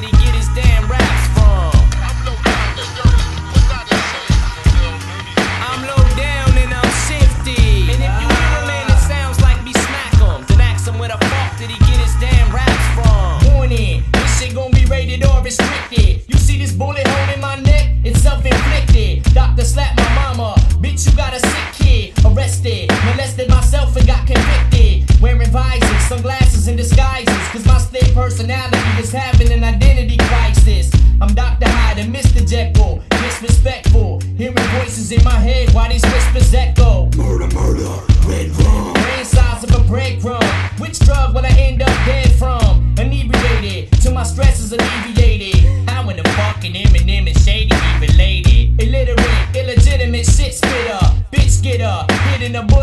did he get his damn raps from? I'm low down and I'm shifty. And if you hear a man it sounds like me, smack him. Then ask him where the fuck did he get his damn raps from? Warning, this shit gon' be rated or restricted. You see this bullet hole in my neck? It's self-inflicted. Doctor slapped my mama. Bitch, you got a sick kid. Arrested, molested myself and got convicted. Wearing visors, sunglasses, and disguises. Cause my state personality disrespectful. Hearing voices in my head, why these whispers echo? Murder, murder, red rum. Brain size of a breadcrumb. Which drug will I end up dead from? Inebriated, till my stress is alleviated. How in the fucking Eminem and Shady be related? Illiterate, illegitimate shit spitter, bitch getter, hitting the bull